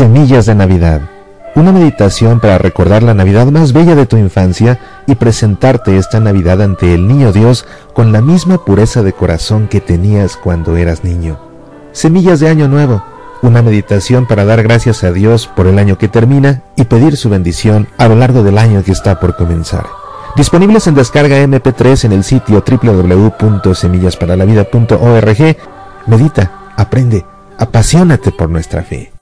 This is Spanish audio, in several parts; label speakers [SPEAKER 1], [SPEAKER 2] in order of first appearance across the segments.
[SPEAKER 1] Semillas de Navidad. Una meditación para recordar la Navidad más bella de tu infancia y presentarte esta Navidad ante el Niño Dios con la misma pureza de corazón que tenías cuando eras niño. Semillas de Año Nuevo. Una meditación para dar gracias a Dios por el año que termina y pedir su bendición a lo largo del año que está por comenzar. Disponibles en descarga MP3 en el sitio www.semillasparalavida.org. Medita, aprende, apasionate por nuestra fe.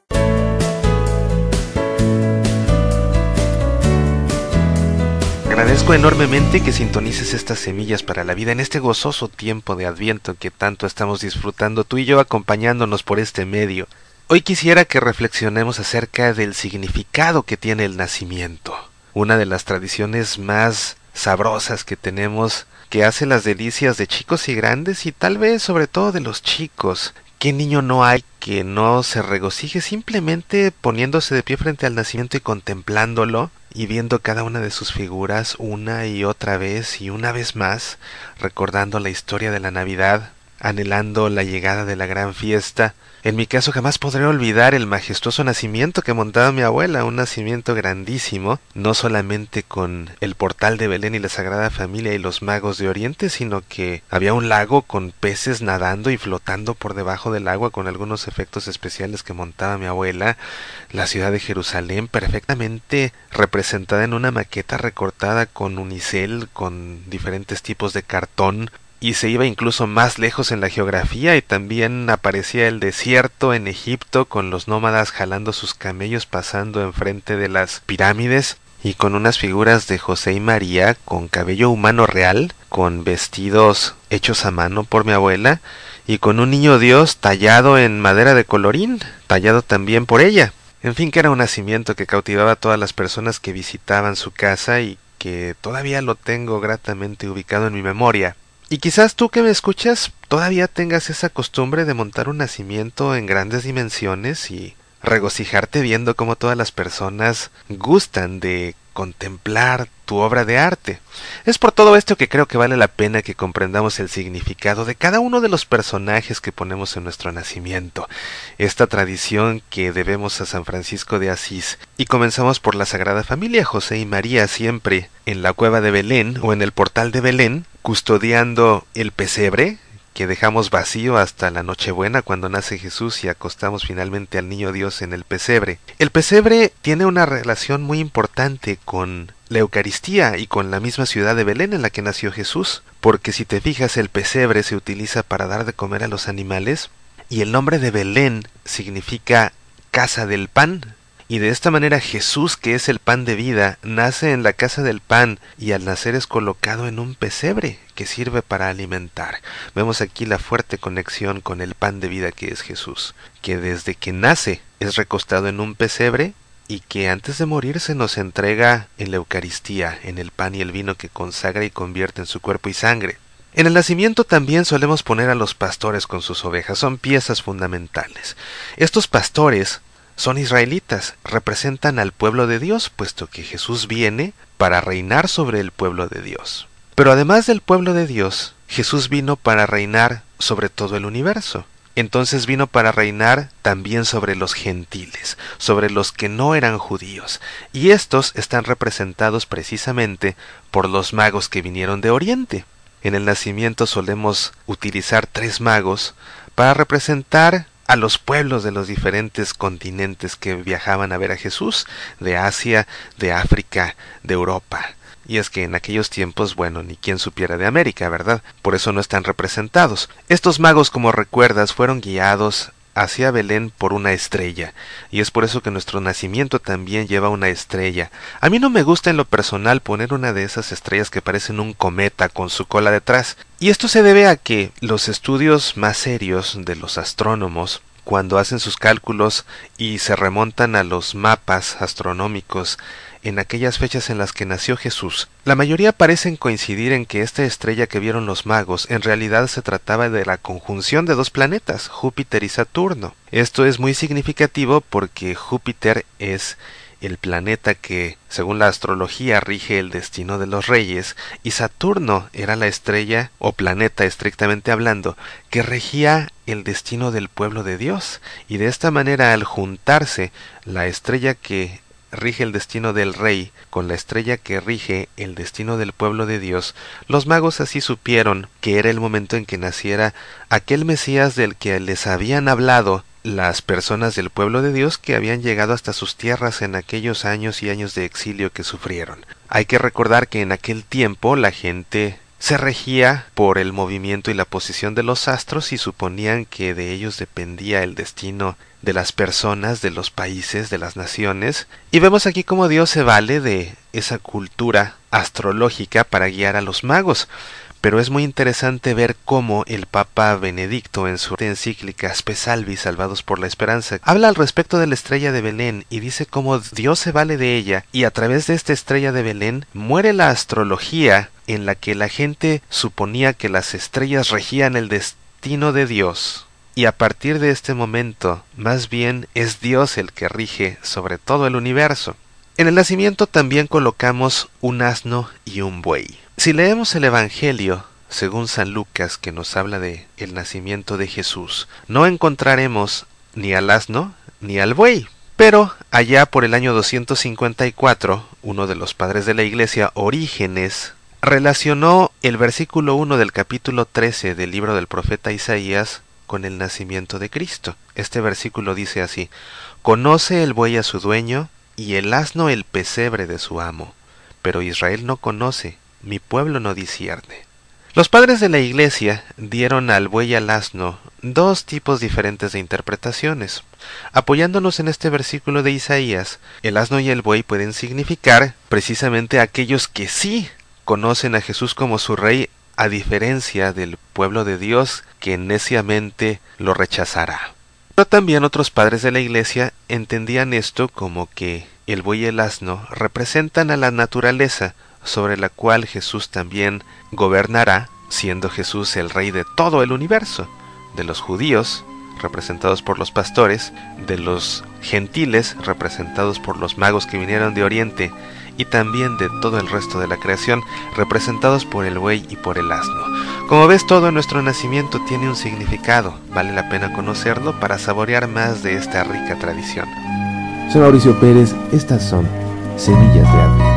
[SPEAKER 2] Agradezco enormemente que sintonices estas semillas para la vida en este gozoso tiempo de Adviento que tanto estamos disfrutando tú y yo acompañándonos por este medio. Hoy quisiera que reflexionemos acerca del significado que tiene el nacimiento, una de las tradiciones más sabrosas que tenemos que hace las delicias de chicos y grandes y tal vez sobre todo de los chicos. ¿Qué niño no hay que no se regocije simplemente poniéndose de pie frente al nacimiento y contemplándolo? y viendo cada una de sus figuras una y otra vez y una vez más, recordando la historia de la Navidad, anhelando la llegada de la gran fiesta, en mi caso jamás podré olvidar el majestuoso nacimiento que montaba mi abuela, un nacimiento grandísimo, no solamente con el portal de Belén y la Sagrada Familia y los magos de Oriente, sino que había un lago con peces nadando y flotando por debajo del agua con algunos efectos especiales que montaba mi abuela, la ciudad de Jerusalén perfectamente representada en una maqueta recortada con unicel, con diferentes tipos de cartón, y se iba incluso más lejos en la geografía y también aparecía el desierto en Egipto con los nómadas jalando sus camellos pasando enfrente de las pirámides y con unas figuras de José y María con cabello humano real, con vestidos hechos a mano por mi abuela y con un niño Dios tallado en madera de colorín, tallado también por ella. En fin, que era un nacimiento que cautivaba a todas las personas que visitaban su casa y que todavía lo tengo gratamente ubicado en mi memoria. Y quizás tú que me escuchas todavía tengas esa costumbre de montar un nacimiento en grandes dimensiones y regocijarte viendo cómo todas las personas gustan de contemplar tu obra de arte. Es por todo esto que creo que vale la pena que comprendamos el significado de cada uno de los personajes que ponemos en nuestro nacimiento, esta tradición que debemos a San Francisco de Asís. Y comenzamos por la Sagrada Familia, José y María siempre en la cueva de Belén o en el portal de Belén, custodiando el pesebre, que dejamos vacío hasta la Nochebuena cuando nace Jesús y acostamos finalmente al niño Dios en el pesebre. El pesebre tiene una relación muy importante con la Eucaristía y con la misma ciudad de Belén en la que nació Jesús, porque si te fijas el pesebre se utiliza para dar de comer a los animales y el nombre de Belén significa casa del pan, y de esta manera Jesús, que es el pan de vida, nace en la casa del pan y al nacer es colocado en un pesebre que sirve para alimentar. Vemos aquí la fuerte conexión con el pan de vida que es Jesús, que desde que nace es recostado en un pesebre y que antes de morir se nos entrega en la Eucaristía, en el pan y el vino que consagra y convierte en su cuerpo y sangre. En el nacimiento también solemos poner a los pastores con sus ovejas, son piezas fundamentales. Estos pastores son israelitas, representan al pueblo de Dios, puesto que Jesús viene para reinar sobre el pueblo de Dios. Pero además del pueblo de Dios, Jesús vino para reinar sobre todo el universo. Entonces vino para reinar también sobre los gentiles, sobre los que no eran judíos, y estos están representados precisamente por los magos que vinieron de Oriente. En el nacimiento solemos utilizar tres magos para representar a los pueblos de los diferentes continentes que viajaban a ver a Jesús, de Asia, de África, de Europa. Y es que en aquellos tiempos, bueno, ni quien supiera de América, ¿verdad? Por eso no están representados. Estos magos, como recuerdas, fueron guiados hacia Belén por una estrella, y es por eso que nuestro nacimiento también lleva una estrella. A mí no me gusta en lo personal poner una de esas estrellas que parecen un cometa con su cola detrás, y esto se debe a que los estudios más serios de los astrónomos cuando hacen sus cálculos y se remontan a los mapas astronómicos en aquellas fechas en las que nació Jesús, la mayoría parecen coincidir en que esta estrella que vieron los magos en realidad se trataba de la conjunción de dos planetas, Júpiter y Saturno. Esto es muy significativo porque Júpiter es el planeta que, según la astrología, rige el destino de los reyes, y Saturno era la estrella, o planeta estrictamente hablando, que regía el destino del pueblo de Dios, y de esta manera al juntarse la estrella que rige el destino del rey con la estrella que rige el destino del pueblo de Dios, los magos así supieron que era el momento en que naciera aquel Mesías del que les habían hablado las personas del pueblo de Dios que habían llegado hasta sus tierras en aquellos años y años de exilio que sufrieron. Hay que recordar que en aquel tiempo la gente se regía por el movimiento y la posición de los astros y suponían que de ellos dependía el destino de las personas, de los países, de las naciones, y vemos aquí cómo Dios se vale de esa cultura astrológica para guiar a los magos pero es muy interesante ver cómo el Papa Benedicto en su encíclica Spesalvi Salvados por la Esperanza habla al respecto de la estrella de Belén y dice cómo Dios se vale de ella y a través de esta estrella de Belén muere la astrología en la que la gente suponía que las estrellas regían el destino de Dios. Y a partir de este momento, más bien es Dios el que rige sobre todo el universo. En el nacimiento también colocamos un asno y un buey. Si leemos el Evangelio, según San Lucas, que nos habla de el nacimiento de Jesús, no encontraremos ni al asno ni al buey. Pero allá por el año 254, uno de los padres de la iglesia, Orígenes, relacionó el versículo 1 del capítulo 13 del libro del profeta Isaías con el nacimiento de Cristo. Este versículo dice así, Conoce el buey a su dueño y el asno el pesebre de su amo, pero Israel no conoce mi pueblo no discierne. Los padres de la Iglesia dieron al buey al asno dos tipos diferentes de interpretaciones. Apoyándonos en este versículo de Isaías, el asno y el buey pueden significar precisamente aquellos que sí conocen a Jesús como su rey, a diferencia del pueblo de Dios que neciamente lo rechazará. Pero también otros padres de la Iglesia entendían esto como que el buey y el asno representan a la naturaleza, sobre la cual Jesús también gobernará, siendo Jesús el rey de todo el universo, de los judíos, representados por los pastores, de los gentiles, representados por los magos que vinieron de Oriente, y también de todo el resto de la creación, representados por el buey y por el asno. Como ves, todo nuestro nacimiento tiene un significado, vale la pena conocerlo para saborear más de esta rica tradición.
[SPEAKER 1] Soy Mauricio Pérez, estas son Semillas de Arte.